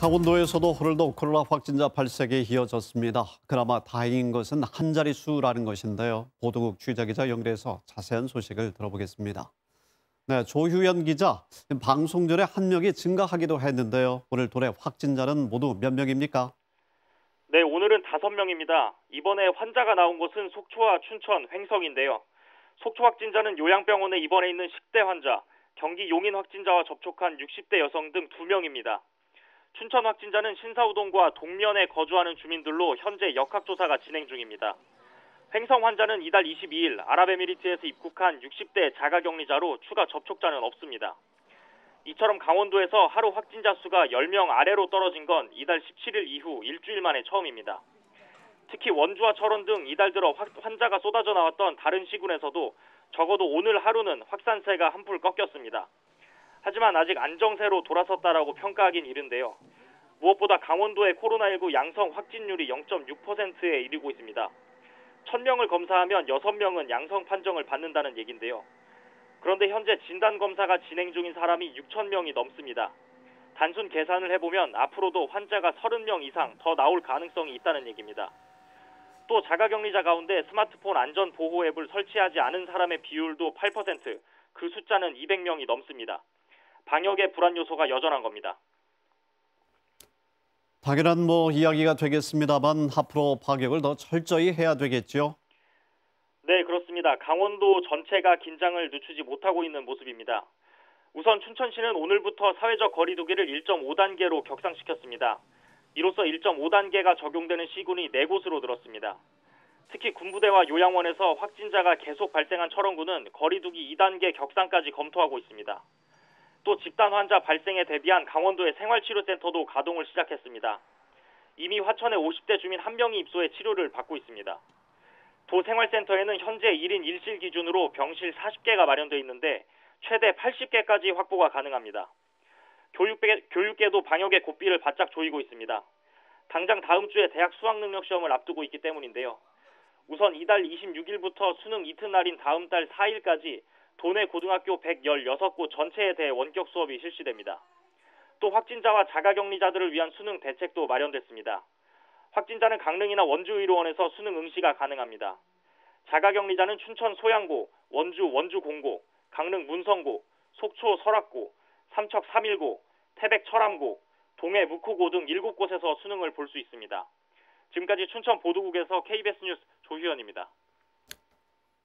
강원도에서도 오늘도 코로나 확진자 발생이 이어졌습니다. 그나마 다행인 것은 한 자릿수라는 것인데요. 보도국 취재기자 연결해서 자세한 소식을 들어보겠습니다. 네, 조휴연 기자, 방송 전에 한 명이 증가하기도 했는데요. 오늘 도내 확진자는 모두 몇 명입니까? 네, 오늘은 다섯 명입니다. 이번에 환자가 나온 곳은 속초와 춘천, 횡성인데요. 속초 확진자는 요양병원에 입원해 있는 10대 환자, 경기 용인 확진자와 접촉한 60대 여성 등 2명입니다. 춘천 확진자는 신사우동과 동면에 거주하는 주민들로 현재 역학조사가 진행 중입니다. 횡성 환자는 이달 22일 아랍에미리트에서 입국한 60대 자가격리자로 추가 접촉자는 없습니다. 이처럼 강원도에서 하루 확진자 수가 10명 아래로 떨어진 건 이달 17일 이후 일주일 만에 처음입니다. 특히 원주와 철원 등 이달 들어 환자가 쏟아져 나왔던 다른 시군에서도 적어도 오늘 하루는 확산세가 한풀 꺾였습니다. 하지만 아직 안정세로 돌아섰다라고 평가하긴 이른데요. 무엇보다 강원도의 코로나19 양성 확진율이 0.6%에 이르고 있습니다. 1000명을 검사하면 6명은 양성 판정을 받는다는 얘긴데요. 그런데 현재 진단 검사가 진행 중인 사람이 6천명이 넘습니다. 단순 계산을 해보면 앞으로도 환자가 30명 이상 더 나올 가능성이 있다는 얘기입니다. 또 자가격리자 가운데 스마트폰 안전 보호 앱을 설치하지 않은 사람의 비율도 8%, 그 숫자는 200명이 넘습니다. 방역의 불안 요소가 여전한 겁니다. 당연한 뭐 이야기가 되겠습니다만 앞으로 방역을 더 철저히 해야 되겠죠. 네, 그렇습니다. 강원도 전체가 긴장을 늦추지 못하고 있는 모습입니다. 우선 춘천시는 오늘부터 사회적 거리두기를 1.5단계로 격상시켰습니다. 이로써 1.5단계가 적용되는 시군이 4곳으로 늘었습니다. 특히 군부대와 요양원에서 확진자가 계속 발생한 철원군은 거리두기 2단계 격상까지 검토하고 있습니다. 또 집단 환자 발생에 대비한 강원도의 생활치료센터도 가동을 시작했습니다. 이미 화천의 50대 주민 한 명이 입소해 치료를 받고 있습니다. 도 생활센터에는 현재 1인 1실 기준으로 병실 40개가 마련되어 있는데 최대 80개까지 확보가 가능합니다. 교육계, 교육계도 방역의 고삐를 바짝 조이고 있습니다. 당장 다음 주에 대학 수학능력 시험을 앞두고 있기 때문인데요. 우선 이달 26일부터 수능 이튿날인 다음 달 4일까지 도내 고등학교 116곳 전체에 대해 원격 수업이 실시됩니다. 또 확진자와 자가격리자들을 위한 수능 대책도 마련됐습니다. 확진자는 강릉이나 원주의료원에서 수능 응시가 가능합니다. 자가격리자는 춘천 소양고, 원주 원주공고, 강릉 문성고, 속초 설악고, 삼척 3일고, 태백 철암고, 동해 묵호고 등 7곳에서 수능을 볼 수 있습니다. 지금까지 춘천 보도국에서 KBS 뉴스 조희연입니다.